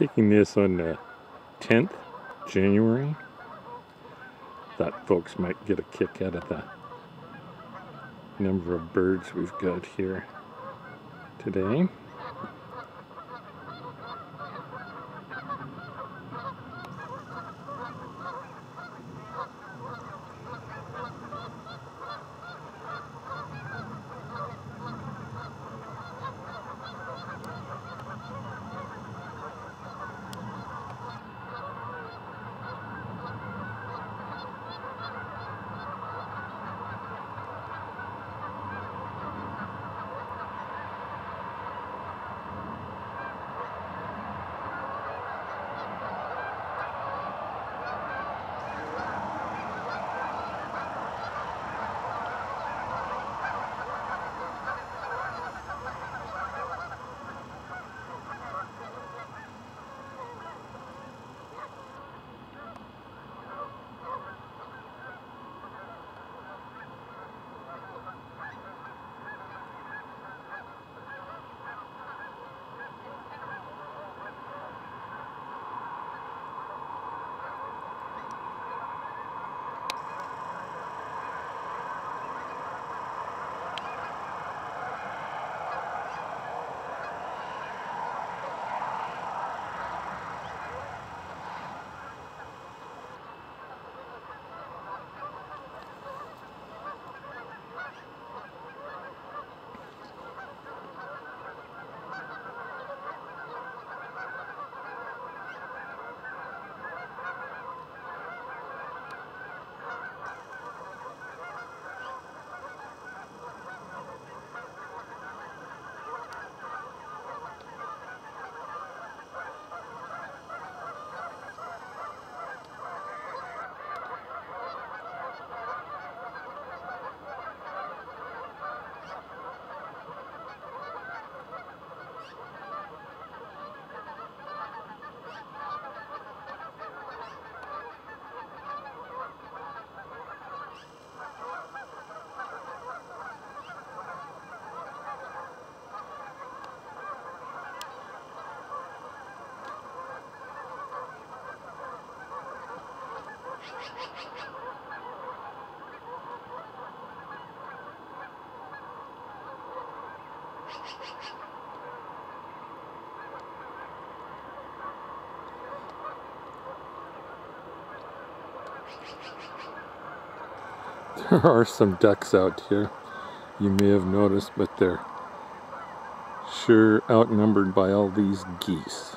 Taking this on the 10th January. Thought folks might get a kick out of the number of birds we've got here today. There are some ducks out here, you may have noticed, but they're sure outnumbered by all these geese.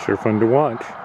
sure fun to watch.